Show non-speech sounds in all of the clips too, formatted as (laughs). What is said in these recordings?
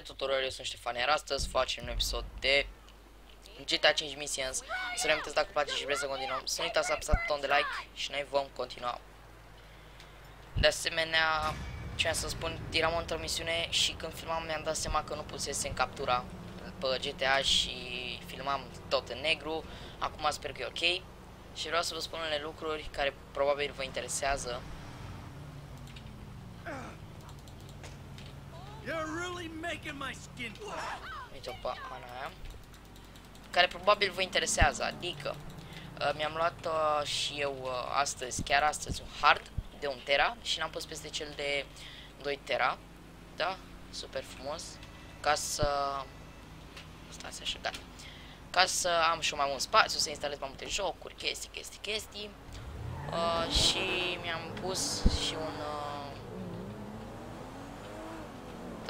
tuturor, eu sunt Ștefan, iar astăzi facem un episod de GTA 5 Missions. Să ne amintesc dacă place și vreți să continuăm. Să nu uitați să apăsați buton de like și noi vom continua. De asemenea, ce am să spun, tiram într-o misiune și când filmam mi-am dat seama că nu pusesem captura pe GTA și filmam tot în negru. Acum sper că e ok. Și vreau să vă spun unele lucruri care probabil vă interesează. You're really making my skin Uite-o pe Ana aia. Care probabil vă interesează, adică uh, mi-am luat uh, și eu uh, astăzi, chiar astăzi, un hard de 1 tera și l-am pus peste cel de 2 tera. Da? Super frumos. Ca să... Stați așa, gata. Ca să am și mai mult spațiu, să instalez mai multe jocuri, chestii, chestii, chestii. Uh, și mi-am pus și un... Uh,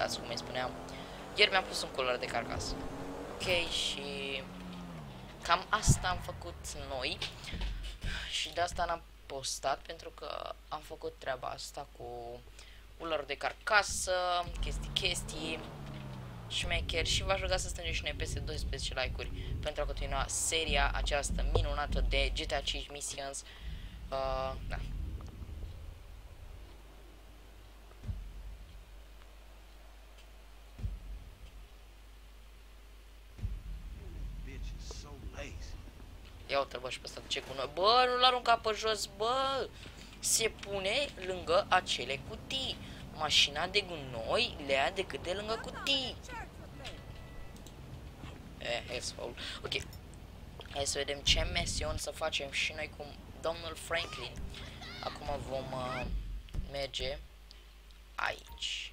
dați cum îi spuneam. Ieri mi-am pus un culoare de carcasă. Ok, și cam asta am făcut noi. Și de asta n-am postat, pentru că am făcut treaba asta cu culoare de carcasă, chestii, chestii, șmecher și v-aș ruga să strângeți și noi peste 12 like-uri pentru a continua seria aceasta minunată de GTA 5 Missions. Uh, da. Ia uite bă și pe ăsta ce cu noi. Bă, nu-l arunca pe jos, bă! Se pune lângă acele cutii. Mașina de gunoi le ia decât de lângă cutii. Eh, asshole. Ok. Hai să vedem ce misiuni să facem și noi cu domnul Franklin. Acum vom uh, merge aici.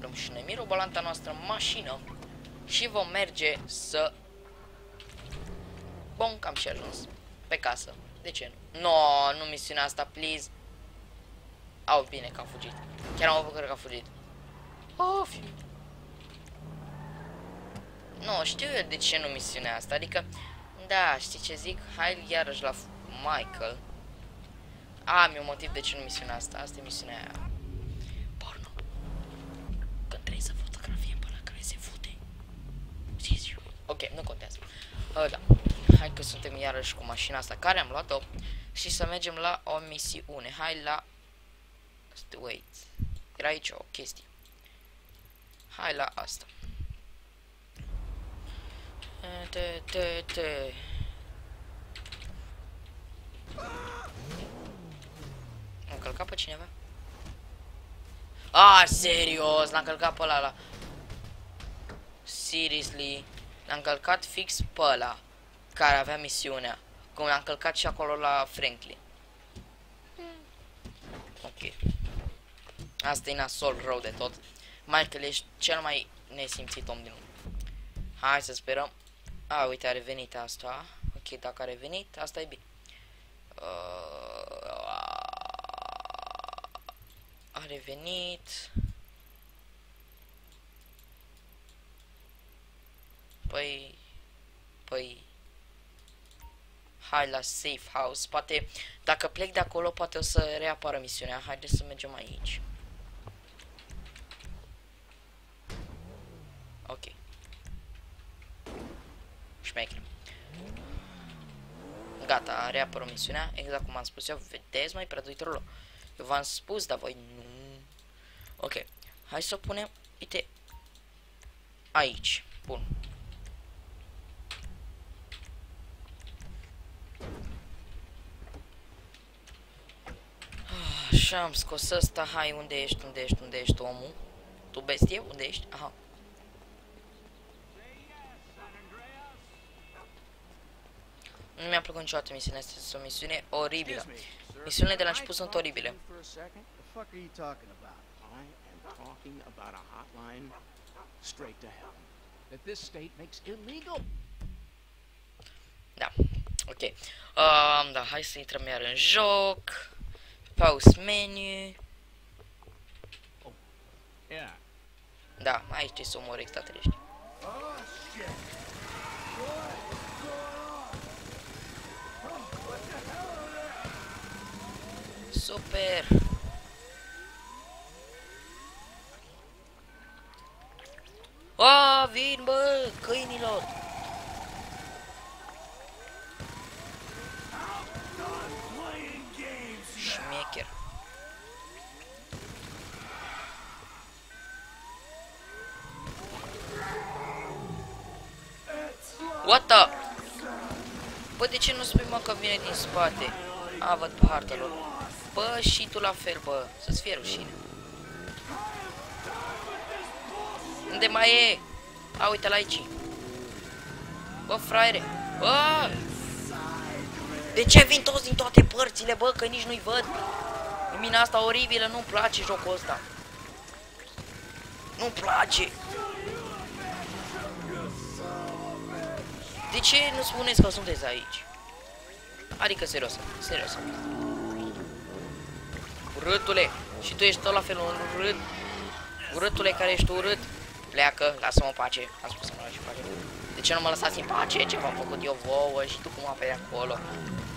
Luăm și noi mirobolanta noastră în mașină și vom merge să Bun, cam și ajuns. Pe casă. De ce nu? No, nu misiunea asta, please. Au, bine că a fugit. Chiar am avut că a fugit. Of. Nu, știu eu de ce nu misiunea asta. Adică, da, știi ce zic? Hai iarăși la Michael. Am eu motiv de ce nu misiunea asta. Asta e misiunea aia. Porno. Când trebuie să fotografiem pe la care se fute. Știți? Ok, nu contează. Uh, da. Hai că suntem iarăși cu mașina asta care am luat-o și să mergem la o misiune. Hai la... Wait. Era aici o chestie. Hai la asta. Te, te, te. Am călcat pe cineva? Ah, serios, l-am călcat pe ăla, la. Seriously, l-am călcat fix pe ăla care avea misiunea. Cum am călcat și acolo la Franklin. Ok. Asta e nasol rău de tot. Michael, ești cel mai nesimțit om din lume. Hai să sperăm. A, uite, a revenit asta. Ok, dacă a revenit, asta e bine. Uh, a revenit. Păi... Păi... Hai la safe house. Poate, dacă plec de acolo, poate o să reapară misiunea. Haideți să mergem aici. Ok. Șmecher. Gata, reapără misiunea. Exact cum am spus eu. Vedeți, mai predatorul. Eu v-am spus, dar voi nu. Ok. Hai să o punem, uite, aici. Bun. Așa, am scos ăsta. Hai, unde ești, unde ești, unde ești, omul? Tu, bestie, unde ești? Aha. Nu mi-a plăcut niciodată misiunea asta, este o misiune oribilă. Excuse me, sir. Misiunile de la Can I început sunt talk to oribile. you for a second? The fuck are you talking about? I am talking about a hotline straight to hell. That this state makes illegal. Da. Ok. Um, da, hai să intrăm iar în joc. Pause menu. Yeah. Da, aici trebuie să omor extraterestri. Super! A, vin, bă, câinilor! What the? Bă, de ce nu spui mă că vine din spate? A, văd pe hartă lor. Bă, și tu la fel, bă. Să-ți fie rușine. Unde mai e? A, uite la aici. Bă, fraiere. Bă! De ce vin toți din toate părțile, bă, că nici nu-i văd? Lumina asta oribilă, nu-mi place jocul ăsta. Nu-mi place. De ce nu spuneți că sunteți aici? Adică serios, serios. Urâtule, și tu ești tot la fel un urât. Urâtule care ești urât. Pleacă, lasă-mă în pace. Am spus să mă lași în pace. De ce nu mă lăsați în pace? Ce v-am făcut eu vouă și tu cum aperi acolo?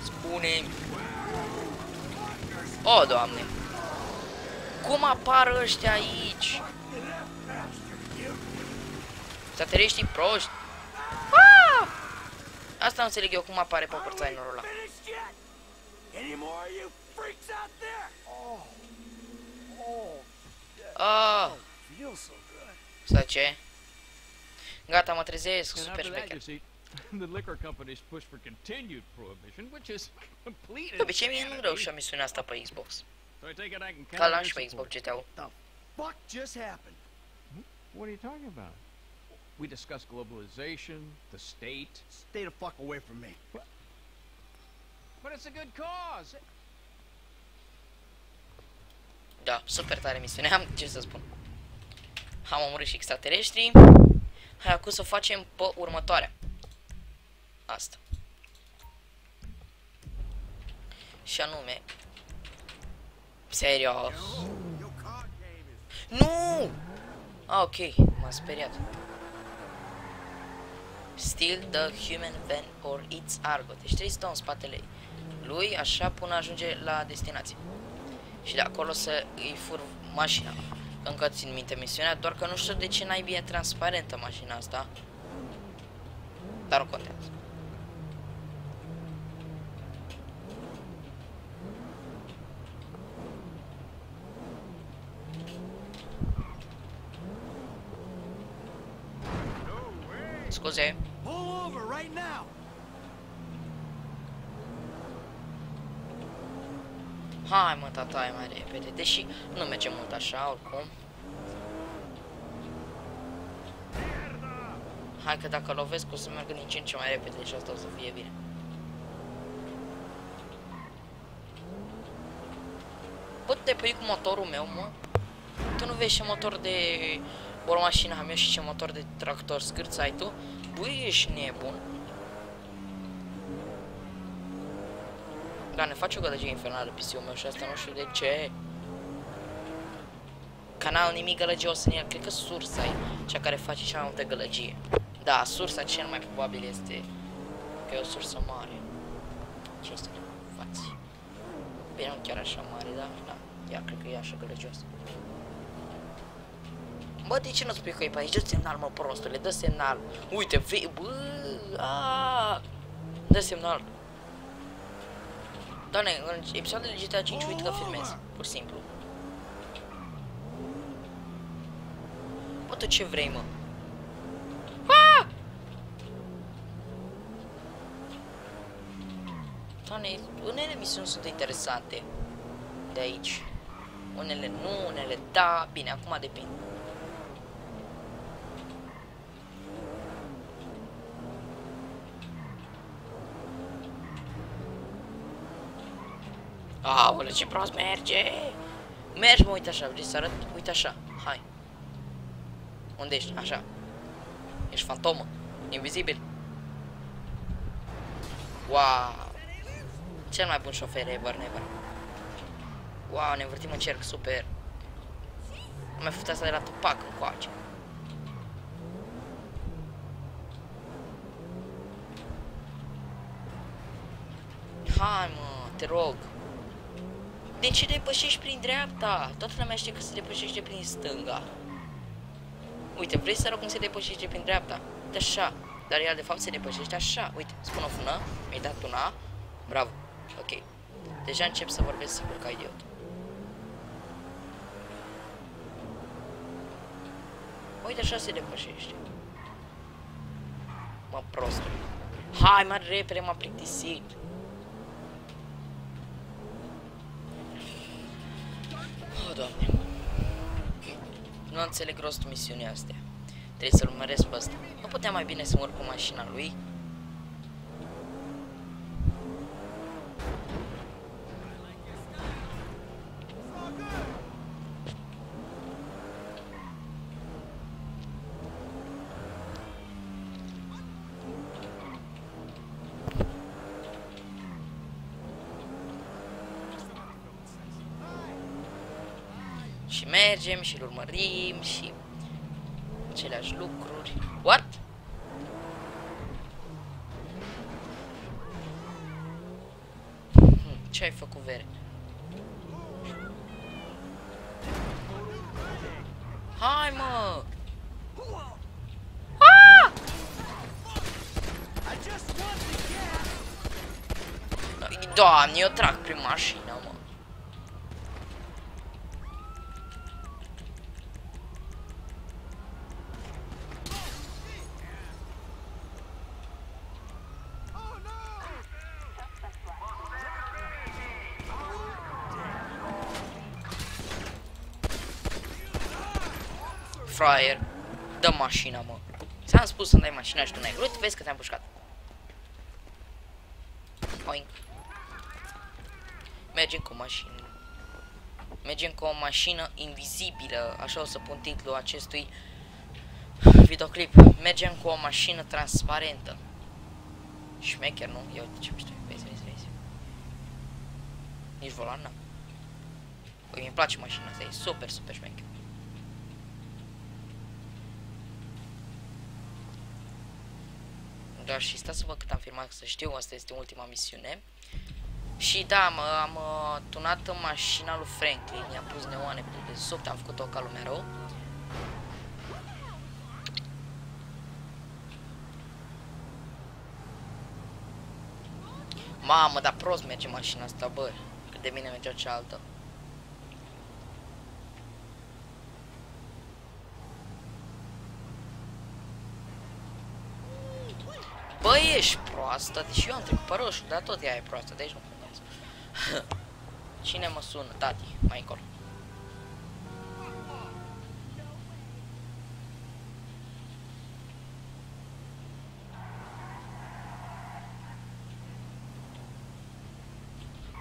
Spune-mi. O, Doamne. Cum apar ăștia aici? Sateliștii proști. Asta nu înțeleg eu cum apare pe părțainorul ăla. Ah! Să ce? Gata, mă trezesc, super șmecher. (laughs) the liquor companies push for continued prohibition, which is (laughs) complete. De obicei mie nu reușea misiunea asta pe Xbox. Ca count la your și pe Xbox. GTA-ul. The fuck just happened? What are you talking about? We discussed globalization, the state, Stay the fuck away from me. but it's a good cause. Da, super tare misiune, am ce să spun. Am omorât și extraterestrii. Hai acum să facem pe următoarea. Asta. Și anume... Serios. Your card game is Nu! Ah, ok, m-am speriat. Steal the human van or its argo. Deci trebuie să stau în spatele lui, așa până ajunge la destinație. Și de acolo să îi fur mașina. Încă țin minte misiunea, doar că nu știu de ce naibii e transparentă mașina asta. Dar nu contează. Scuze. pull over right now. Hai mă, tata, hai mai repede. Deși nu merge mult așa, oricum. Hai că dacă lovesc o să meargă din ce în ce mai repede și asta o să fie bine. Bă, te pui cu motorul meu, mă? Tu nu vezi ce motor de o mașină am eu și ce motor de tractor scârț ai tu? Băi, ești nebun. Da, ne face o gălăgie infernală PC-ul meu și asta nu știu de ce. Canal nimic gălăgios în el, cred că sursa e cea care face cea mai multă gălăgie. Da, sursa cel mai probabil este că e o sursă mare. Ce este fați? Bine, nu chiar așa mare, da, da. Ea cred că e așa gălăgios. Bă, de ce nu spui că e pe aici? Dă semnal, mă, prostule, dă semnal. Uite, vei, bă, aaa, dă semnal. Doamne, în episoadele GTA 5 uit că filmez, pur și simplu. Bă, tu ce vrei, mă? Ah! Doamne, unele misiuni sunt interesante de aici. Unele nu, unele da, bine, acum depinde. Aoleu, ce prost merge! Mergi, mă, uite așa, vrei să arăt? Uite așa, hai. Unde ești? Așa. Ești fantomă. Invizibil. Wow. Cel mai bun șofer ever, never. Wow, ne învârtim în cerc, super. Am mai făcut asta de la Tupac încoace. Hai, mă, te rog. De ce depășești prin dreapta? Toată lumea știe că se depășește prin stânga. Uite, vrei să rog cum se depășește prin dreapta? Uite așa. Dar el de fapt se depășește așa. Uite, spun o fună, mi-ai dat una. Bravo. Ok. Deja încep să vorbesc sigur ca idiot. Uite, așa se depășește. Mă prostă. Hai, mai repede, m-a plictisit. Oh, doamne. Nu înțeleg rostul misiunii astea. Trebuie să-l urmăresc pe ăsta. Nu putea mai bine să mă urc cu mașina lui? Și mergem și îl urmărim și aceleași lucruri. What? Hmm, ce ai făcut, Vere? Hai, mă! Ah! Doamne, eu trag prin mașină, mă. Fraier, dă mașina, mă. Ți-am spus să dai mașina și tu n-ai vrut, vezi că te-am pușcat. Poing. Mergem cu mașină. Mergem cu o mașină invizibilă, așa o să pun titlul acestui videoclip. Mergem cu o mașină transparentă. Șmecher, nu? Ia uite ce mișto. Vezi, vezi, vezi. Nici volan, n Păi mi-e place mașina asta, e super, super șmecher. Da, și stați să văd cât am filmat, să știu, asta este ultima misiune. Și da, mă, am uh, tunat mașina lui Franklin, i-am pus neoane pe dedesubt, am făcut-o ca lumea rău. Mamă, dar prost merge mașina asta, bă. Cât de bine mergea cealaltă. Bă, ești proastă, deși eu am trecut pe roșu, dar tot ea e proastă, deci nu contează. Cine mă sună? Tati, mai încolo.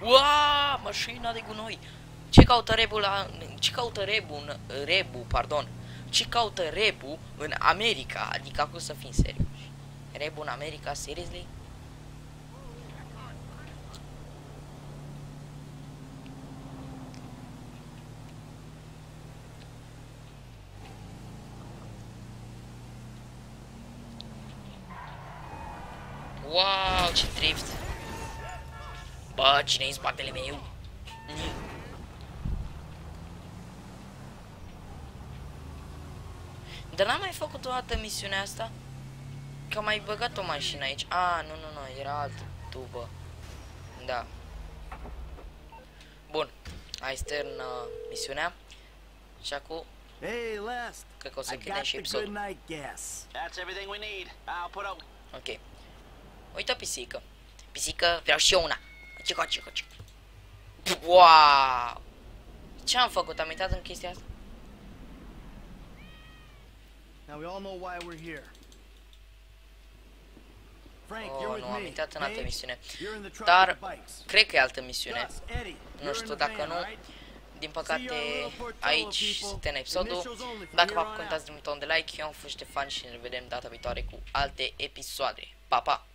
Ua, mașina de gunoi. Ce caută Rebu la... Ce caută Rebu în... Rebu, pardon. Ce caută Rebu în America? Adică acum să fim serios. Rebu în America, seriously? Wow, ce drift! Bă, cine e în spatele meu? Dar n-am mai făcut o dată misiunea asta? Că am mai băgat o mașină aici. A, nu, nu, nu, era altă tubă. Da. Bun. Hai stern uh, misiunea. Și acum Hey, Last. cred că o să I închidem got și the good episodul. night gas. That's everything we need. I'll put up. Ok. Uite o pisică. Pisică, vreau și eu una. Cico, cico, cico. Wow! Ce am făcut? Am uitat în chestia asta? Now we all know why we're here. Frank, Oh, you're with nu, am me. uitat în altă Paige, misiune. You're in the truck Dar, with the bikes. cred că e altă misiune. Gus, Eddie, Nu you're știu in the dacă van, nu. alright? Din See păcate, you on Little Portola, aici people. suntem în episodul. Initials only from Dacă here vă on contați out. de un buton de like, eu am fost Ștefan și ne vedem data viitoare cu alte episoade. Pa, pa!